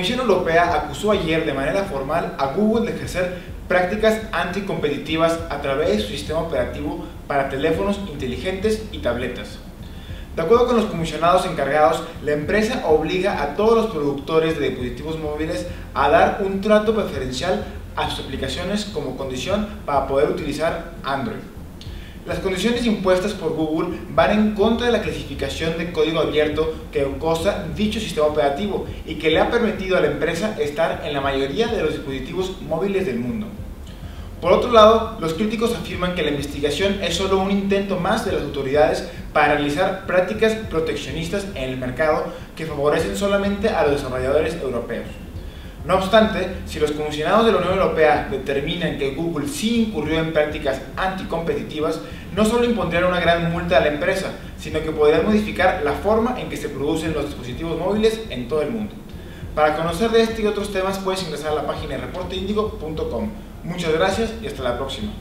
Comisión Europea acusó ayer de manera formal a Google de ejercer prácticas anticompetitivas a través de su sistema operativo para teléfonos inteligentes y tabletas. De acuerdo con los comisionados encargados, la empresa obliga a todos los productores de dispositivos móviles a dar un trato preferencial a sus aplicaciones como condición para poder utilizar Android. Las condiciones impuestas por Google van en contra de la clasificación de código abierto que consta dicho sistema operativo y que le ha permitido a la empresa estar en la mayoría de los dispositivos móviles del mundo. Por otro lado, los críticos afirman que la investigación es solo un intento más de las autoridades para realizar prácticas proteccionistas en el mercado que favorecen solamente a los desarrolladores europeos. No obstante, si los comisionados de la Unión Europea determinan que Google sí incurrió en prácticas anticompetitivas, no solo impondrían una gran multa a la empresa, sino que podrían modificar la forma en que se producen los dispositivos móviles en todo el mundo. Para conocer de este y otros temas puedes ingresar a la página reporteindigo.com. Muchas gracias y hasta la próxima.